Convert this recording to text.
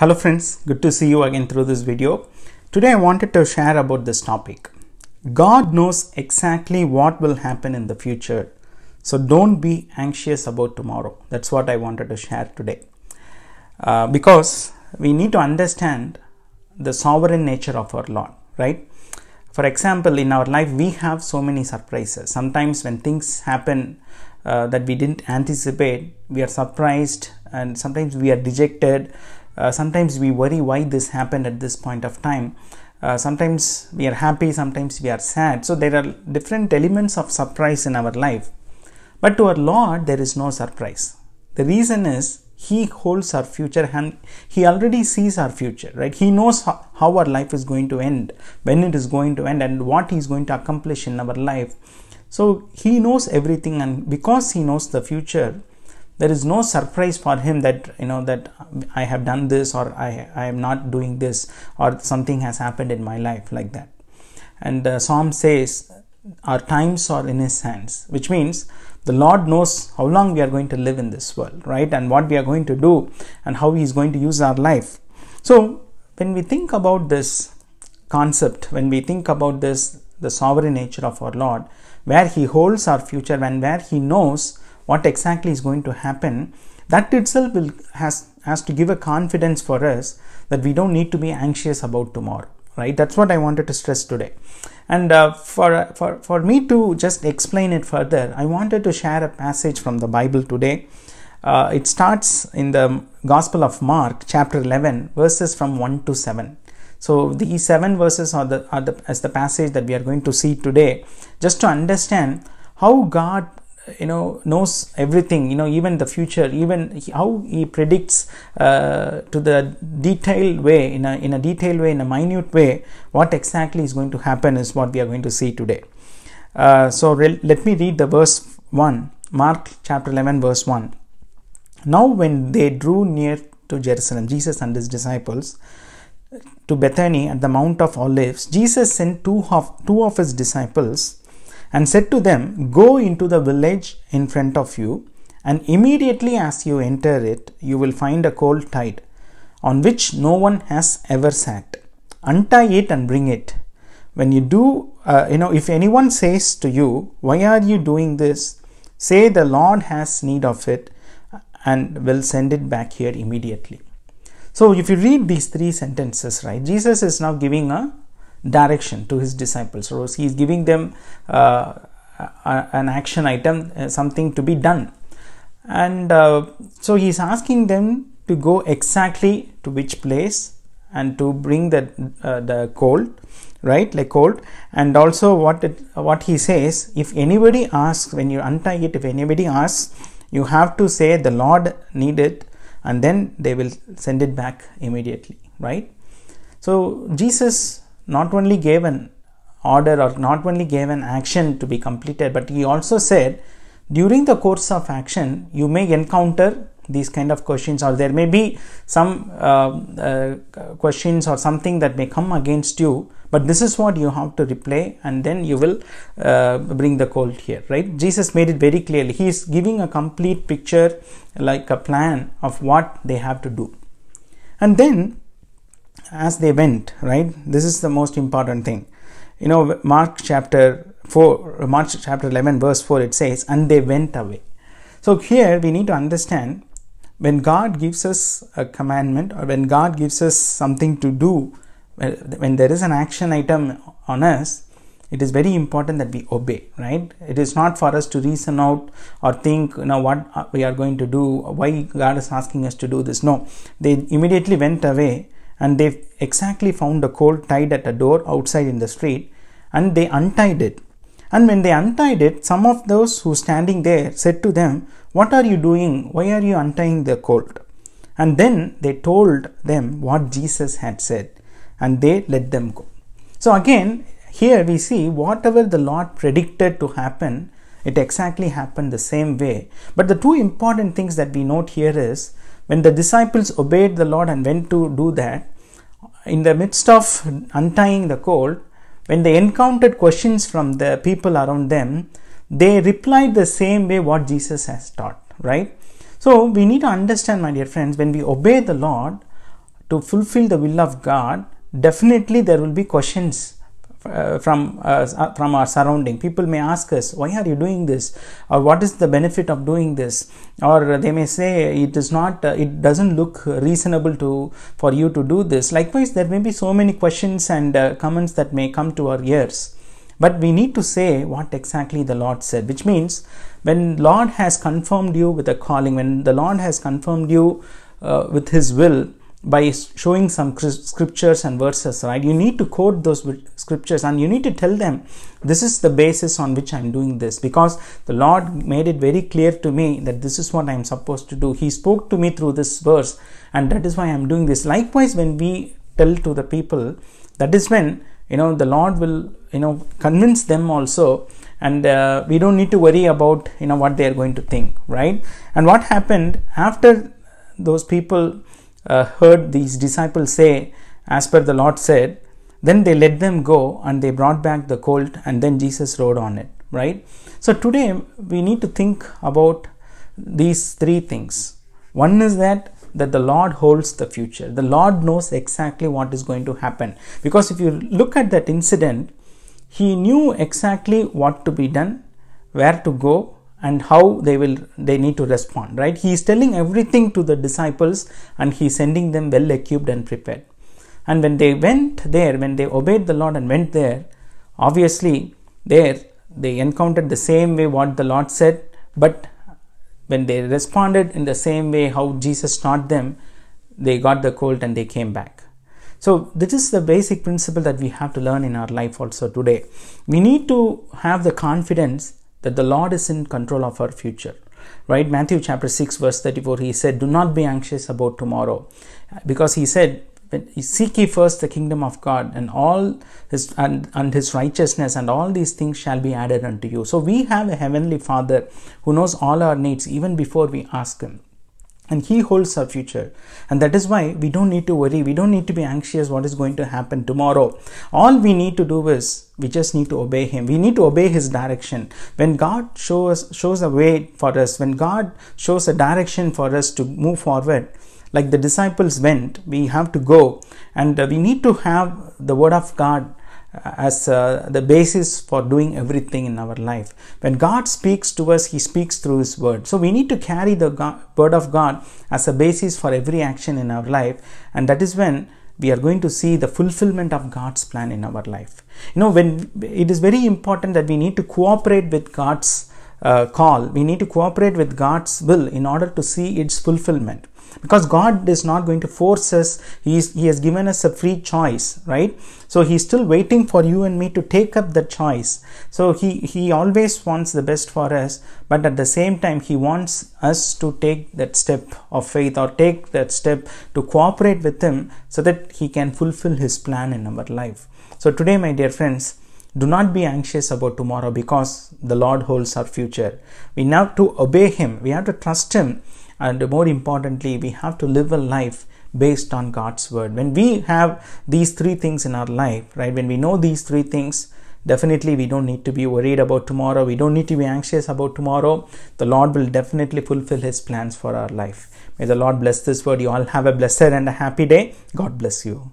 Hello friends, good to see you again through this video. Today I wanted to share about this topic. God knows exactly what will happen in the future. So don't be anxious about tomorrow. That's what I wanted to share today. Uh, because we need to understand the sovereign nature of our Lord, right? For example, in our life, we have so many surprises. Sometimes when things happen uh, that we didn't anticipate, we are surprised and sometimes we are dejected. Uh, sometimes we worry why this happened at this point of time. Uh, sometimes we are happy, sometimes we are sad. So there are different elements of surprise in our life. But to our Lord, there is no surprise. The reason is He holds our future and He already sees our future, right? He knows how our life is going to end, when it is going to end, and what He is going to accomplish in our life. So He knows everything, and because He knows the future, there is no surprise for him that you know that i have done this or i i am not doing this or something has happened in my life like that. And the psalm says our times are in his hands which means the lord knows how long we are going to live in this world right? And what we are going to do and how he is going to use our life. So when we think about this concept when we think about this the sovereign nature of our lord where he holds our future and where he knows what exactly is going to happen that itself will has has to give a confidence for us that we don't need to be anxious about tomorrow right? That's what i wanted to stress today. And uh, for for for me to just explain it further i wanted to share a passage from the bible today. Uh, it starts in the gospel of mark chapter 11 verses from 1 to 7 so these seven verses are the, are the as the passage that we are going to see today just to understand how god you know knows everything you know even the future even how he predicts uh, to the detailed way in a in a detailed way in a minute way what exactly is going to happen is what we are going to see today. Uh, so let me read the verse 1 mark chapter 11 verse 1 now when they drew near to jerusalem jesus and his disciples to bethany at the mount of olives jesus sent two of two of his disciples and said to them, Go into the village in front of you, and immediately as you enter it, you will find a colt tied, on which no one has ever sat. Untie it and bring it. When you do, uh, you know, if anyone says to you, Why are you doing this? Say, The Lord has need of it, and will send it back here immediately. So, if you read these three sentences, right, Jesus is now giving a direction to his disciples. So he is giving them uh, an action item, uh, something to be done. And uh, so he is asking them to go exactly to which place and to bring the uh, the colt right like colt and also what it, what he says if anybody asks when you untie it if anybody asks you have to say the lord need it and then they will send it back immediately right so jesus not only gave an order or not only gave an action to be completed, but he also said during the course of action you may encounter these kind of questions or there may be some uh, uh, questions or something that may come against you but this is what you have to replay and then you will uh, bring the colt here right? Jesus made it very clearly. He is giving a complete picture like a plan of what they have to do. And then as they went right? This is the most important thing. You know mark chapter 4 mark chapter 11 verse 4 it says and they went away. So here we need to understand when god gives us a commandment or when god gives us something to do when there is an action item on us it is very important that we obey right? It is not for us to reason out or think you know what we are going to do why god is asking us to do this. No. They immediately went away and they exactly found the colt tied at a door outside in the street and they untied it. And when they untied it some of those who standing there said to them what are you doing? Why are you untying the colt and then they told them what jesus had said and they let them go. So again here we see whatever the lord predicted to happen it exactly happened the same way. But the two important things that we note here is when the disciples obeyed the Lord and went to do that, in the midst of untying the colt, when they encountered questions from the people around them, they replied the same way what Jesus has taught, right? So we need to understand, my dear friends, when we obey the Lord, to fulfill the will of God, definitely there will be questions uh, from uh, from our surrounding. People may ask us why are you doing this? Or what is the benefit of doing this? Or they may say it is not uh, it doesn't look reasonable to for you to do this. Likewise there may be so many questions and uh, comments that may come to our ears. But we need to say what exactly the lord said which means when lord has confirmed you with a calling when the lord has confirmed you uh, with his will by showing some scriptures and verses right? You need to quote those scriptures and you need to tell them this is the basis on which i'm doing this. Because the lord made it very clear to me that this is what i'm supposed to do. He spoke to me through this verse and that is why i'm doing this. Likewise when we tell to the people that is when you know the lord will you know convince them also and uh, we don't need to worry about you know what they are going to think right? And what happened after those people uh, heard these disciples say, as per the Lord said, then they let them go and they brought back the colt and then Jesus rode on it, right? So today we need to think about these three things. One is that that the Lord holds the future. The Lord knows exactly what is going to happen. Because if you look at that incident, he knew exactly what to be done, where to go, and how they will they need to respond right? He is telling everything to the disciples and he is sending them well equipped and prepared. And when they went there when they obeyed the lord and went there obviously there they encountered the same way what the lord said. But when they responded in the same way how jesus taught them they got the colt and they came back. So this is the basic principle that we have to learn in our life also today. We need to have the confidence that the Lord is in control of our future. Right? Matthew chapter 6, verse 34, he said, Do not be anxious about tomorrow. Because he said, Seek ye first the kingdom of God and all his and, and his righteousness, and all these things shall be added unto you. So we have a heavenly Father who knows all our needs even before we ask him and he holds our future. And that is why we don't need to worry. We don't need to be anxious what is going to happen tomorrow. All we need to do is we just need to obey him. We need to obey his direction. When god shows shows a way for us when god shows a direction for us to move forward like the disciples went we have to go. And we need to have the word of god as uh, the basis for doing everything in our life. When God speaks to us, He speaks through His word. So we need to carry the God, word of God as a basis for every action in our life, and that is when we are going to see the fulfillment of God's plan in our life. You know, when it is very important that we need to cooperate with God's uh, call, we need to cooperate with God's will in order to see its fulfillment. Because god is not going to force us he, he has given us a free choice right? So he's still waiting for you and me to take up the choice. So he he always wants the best for us but at the same time he wants us to take that step of faith or take that step to cooperate with him so that he can fulfill his plan in our life. So today my dear friends do not be anxious about tomorrow because the Lord holds our future. We have to obey Him. We have to trust Him. And more importantly we have to live a life based on god's word. When we have these three things in our life right when we know these three things definitely we don't need to be worried about tomorrow. We don't need to be anxious about tomorrow. The lord will definitely fulfill his plans for our life. May the lord bless this word. You all have a blessed and a happy day. God bless you